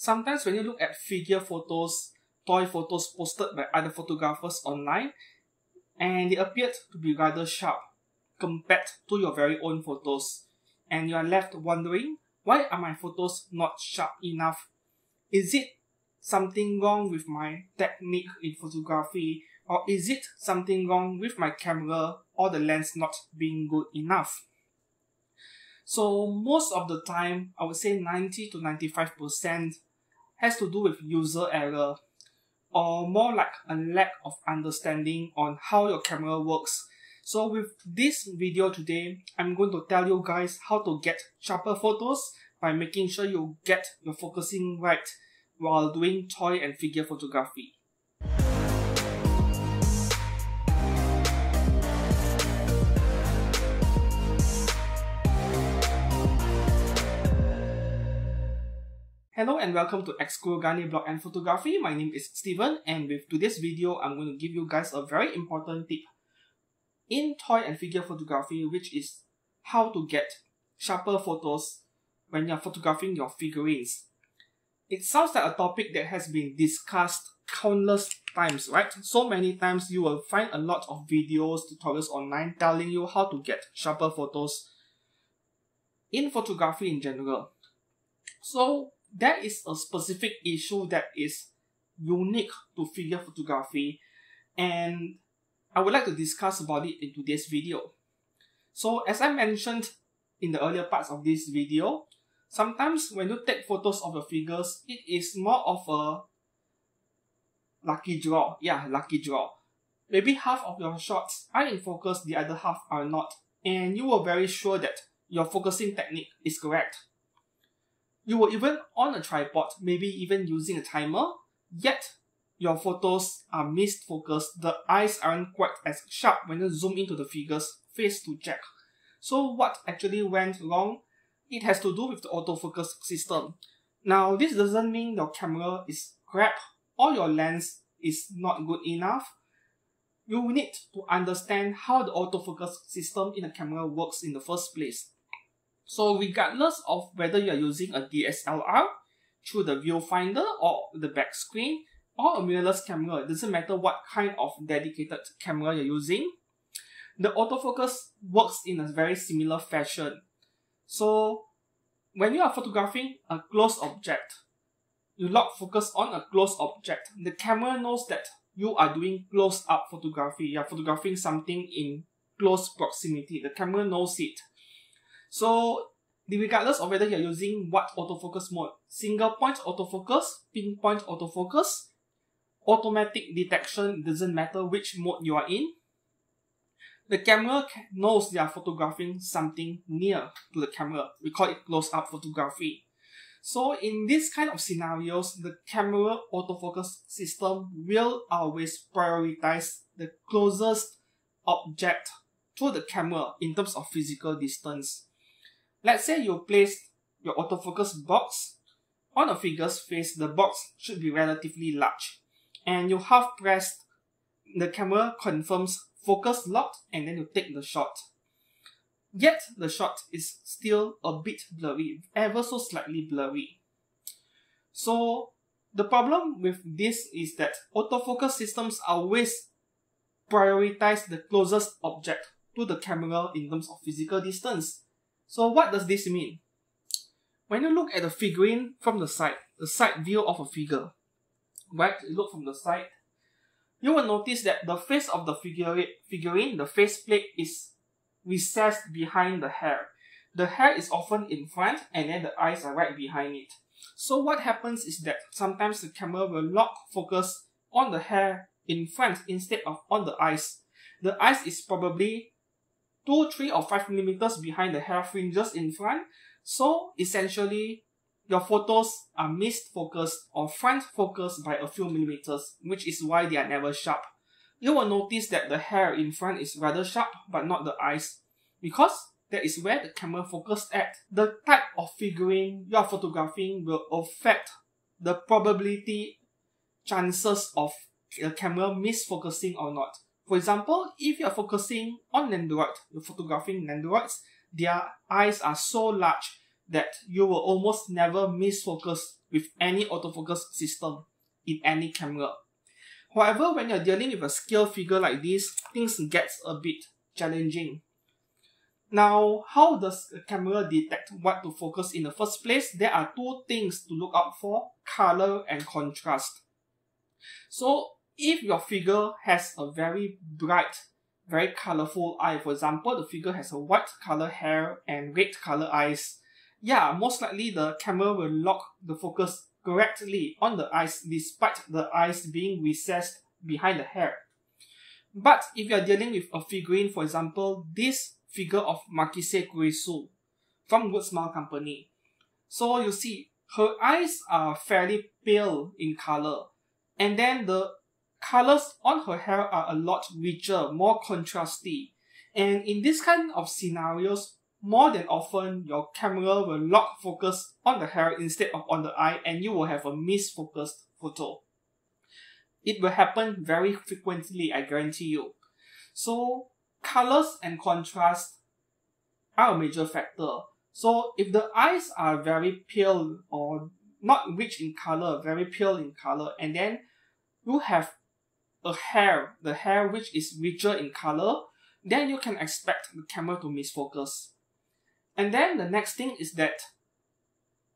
Sometimes when you look at figure photos, toy photos posted by other photographers online, and they appeared to be rather sharp compared to your very own photos, and you are left wondering, why are my photos not sharp enough? Is it something wrong with my technique in photography, or is it something wrong with my camera or the lens not being good enough? So most of the time, I would say 90 to 95% has to do with user error or more like a lack of understanding on how your camera works. So with this video today, I'm going to tell you guys how to get sharper photos by making sure you get your focusing right while doing toy and figure photography. Hello and welcome to EXkurogane Blog and Photography. My name is Steven and with today's video, I'm going to give you guys a very important tip in toy and figure photography, which is how to get sharper photos when you're photographing your figurines. It sounds like a topic that has been discussed countless times, right? So many times you will find a lot of videos, tutorials online telling you how to get sharper photos in photography in general. So there is a specific issue that is unique to figure photography and I would like to discuss about it in today's video. So as I mentioned in the earlier parts of this video, sometimes when you take photos of your figures, it is more of a lucky draw. Yeah, lucky draw. Maybe half of your shots are in focus, the other half are not. And you are very sure that your focusing technique is correct. You were even on a tripod, maybe even using a timer, yet your photos are missed focus, the eyes aren't quite as sharp when you zoom into the figures face to check. So what actually went wrong? It has to do with the autofocus system. Now this doesn't mean your camera is crap or your lens is not good enough. You need to understand how the autofocus system in a camera works in the first place. So regardless of whether you are using a DSLR through the viewfinder or the back screen or a mirrorless camera, it doesn't matter what kind of dedicated camera you're using, the autofocus works in a very similar fashion. So when you are photographing a close object, you lock focus on a close object. The camera knows that you are doing close up photography. You are photographing something in close proximity. The camera knows it. So regardless of whether you're using what autofocus mode, single point autofocus, pinpoint autofocus, automatic detection, doesn't matter which mode you are in, the camera knows they are photographing something near to the camera. We call it close-up photography. So in this kind of scenarios, the camera autofocus system will always prioritize the closest object to the camera in terms of physical distance. Let's say you place your autofocus box on a figure's face, the box should be relatively large. And you half press, the camera confirms focus locked and then you take the shot. Yet the shot is still a bit blurry, ever so slightly blurry. So the problem with this is that autofocus systems always prioritize the closest object to the camera in terms of physical distance. So what does this mean? When you look at the figurine from the side, the side view of a figure, right, you look from the side, you will notice that the face of the figurine, the face plate is recessed behind the hair. The hair is often in front and then the eyes are right behind it. So what happens is that sometimes the camera will lock focus on the hair in front instead of on the eyes. The eyes is probably 2, 3 or 5 millimeters behind the hair fringes in front. So essentially, your photos are missed focused or front focused by a few millimeters, which is why they are never sharp. You will notice that the hair in front is rather sharp, but not the eyes, because that is where the camera focused at. The type of figurine you are photographing will affect the probability chances of the camera misfocusing or not. For example, if you are focusing on Nendoroid, you're photographing Nendoroids, their eyes are so large that you will almost never miss focus with any autofocus system in any camera. However, when you're dealing with a scale figure like this, things gets a bit challenging. Now, how does a camera detect what to focus in the first place? There are two things to look out for, color and contrast. So, if your figure has a very bright, very colorful eye, for example, the figure has a white color hair and red color eyes, yeah, most likely the camera will lock the focus correctly on the eyes despite the eyes being recessed behind the hair. But if you are dealing with a figurine, for example, this figure of Makise Kurisu from Good Smile Company. So you see, her eyes are fairly pale in color, and then the colors on her hair are a lot richer, more contrasty. And in this kind of scenarios, more than often your camera will lock focus on the hair instead of on the eye and you will have a misfocused photo. It will happen very frequently, I guarantee you. So colors and contrast are a major factor. So if the eyes are very pale or not rich in color, very pale in color, and then you have a hair, the hair which is richer in color, then you can expect the camera to misfocus. And then the next thing is that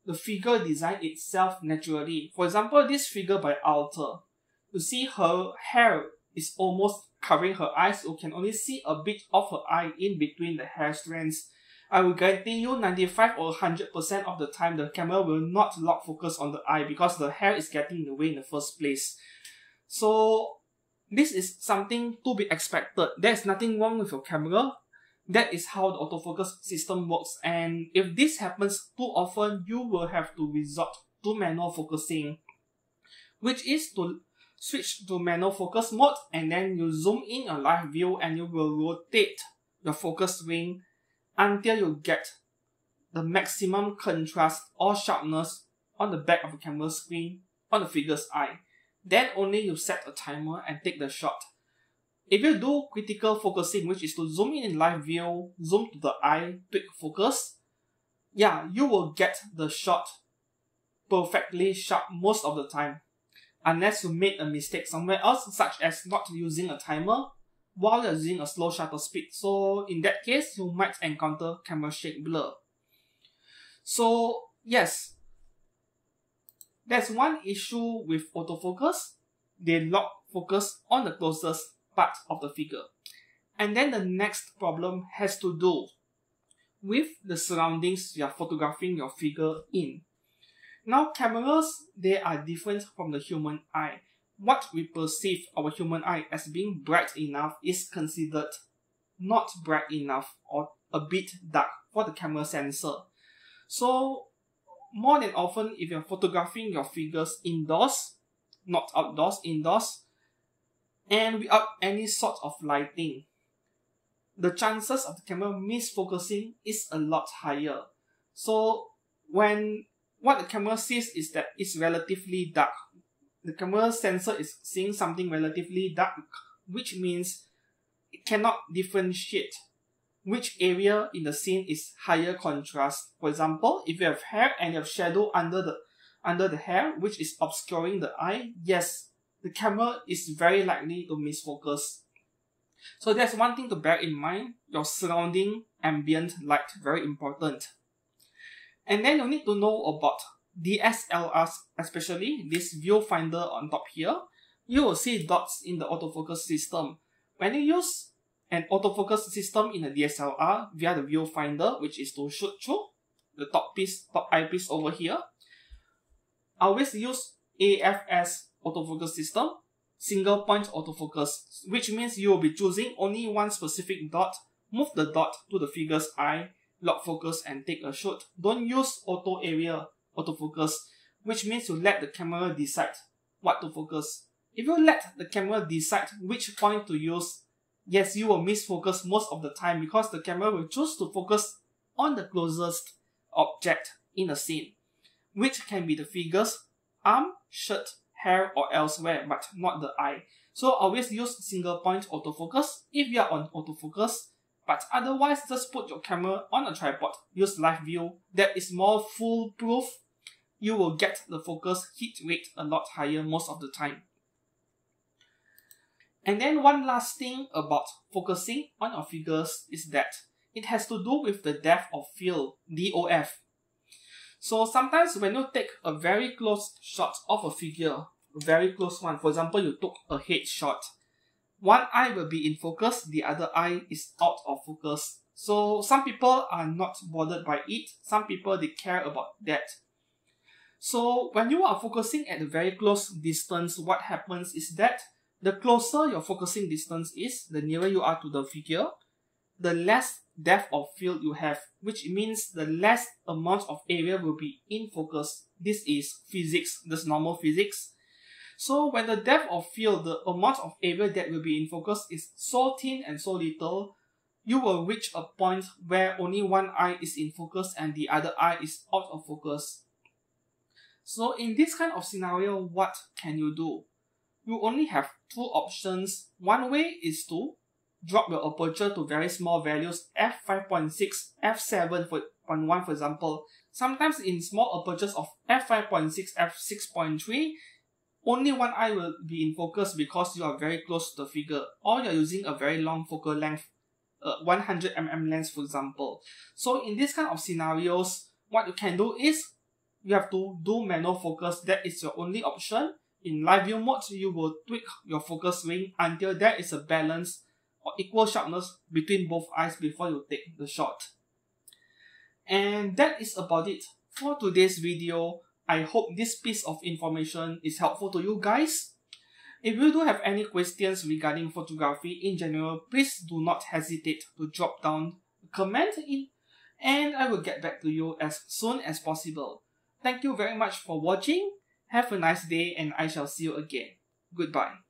the figure design itself naturally. For example, this figure by Alter, you see her hair is almost covering her eyes. You can only see a bit of her eye in between the hair strands. I will guarantee you 95 or 100% of the time the camera will not lock focus on the eye because the hair is getting in the way in the first place. So this is something to be expected. There's nothing wrong with your camera. That is how the autofocus system works and if this happens too often, you will have to resort to manual focusing, which is to switch to manual focus mode and then you zoom in a live view and you will rotate your focus ring until you get the maximum contrast or sharpness on the back of the camera screen on the figure's eye. Then only you set a timer and take the shot. If you do critical focusing, which is to zoom in in live view, zoom to the eye, tweak focus, yeah, you will get the shot perfectly sharp most of the time. Unless you made a mistake somewhere else, such as not using a timer while you're using a slow shutter speed. So in that case, you might encounter camera shake blur. So yes, there's one issue with autofocus. They lock focus on the closest part of the figure. And then the next problem has to do with the surroundings you are photographing your figure in. Now cameras, they are different from the human eye. What we perceive our human eye as being bright enough is considered not bright enough or a bit dark for the camera sensor. So more than often if you're photographing your figures indoors, not outdoors, indoors, and without any sort of lighting. The chances of the camera misfocusing is a lot higher. So when what the camera sees is that it's relatively dark. The camera sensor is seeing something relatively dark, which means it cannot differentiate which area in the scene is higher contrast. For example, if you have hair and you have shadow under the under the hair, which is obscuring the eye, yes, the camera is very likely to misfocus. So that's one thing to bear in mind, your surrounding ambient light, very important. And then you need to know about DSLRs, especially this viewfinder on top here. You will see dots in the autofocus system. When you use an autofocus system in a DSLR via the viewfinder, which is to shoot through the top piece, top eyepiece over here, always use AFS autofocus system, single point autofocus, which means you will be choosing only one specific dot, move the dot to the figure's eye, lock focus and take a shot. Don't use auto area autofocus, which means you let the camera decide what to focus. If you let the camera decide which point to use, yes, you will miss focus most of the time because the camera will choose to focus on the closest object in the scene, which can be the figure's arm, shirt, hair or elsewhere, but not the eye. So always use single point autofocus. If you are on autofocus, But otherwise, just put your camera on a tripod, use live view, that is more foolproof. You will get the focus hit rate a lot higher most of the time. And then one last thing about focusing on your figures is that it has to do with the depth of field, DOF. So sometimes when you take a very close shot of a figure, a very close one, for example, you took a head shot, one eye will be in focus, the other eye is out of focus. So some people are not bothered by it, some people they care about that. So when you are focusing at a very close distance, what happens is that the closer your focusing distance is, the nearer you are to the figure, the less depth of field you have, which means the less amount of area will be in focus. This is physics, this normal physics. So when the depth of field, the amount of area that will be in focus is so thin and so little, you will reach a point where only one eye is in focus and the other eye is out of focus. So in this kind of scenario, what can you do? You only have two options. One way is to drop your aperture to very small values, f5.6, f7.1 for example. Sometimes in small apertures of f5.6, f6.3, only one eye will be in focus because you are very close to the figure or you're using a very long focal length, uh, 100 mm lens for example. So in this kind of scenarios, what you can do is you have to do manual focus. That is your only option. In live view mode, you will tweak your focus ring until there is a balance or equal sharpness between both eyes before you take the shot. And that is about it for today's video. I hope this piece of information is helpful to you guys. If you do have any questions regarding photography in general, please do not hesitate to drop down a comment in and I will get back to you as soon as possible. Thank you very much for watching. Have a nice day and I shall see you again. Goodbye.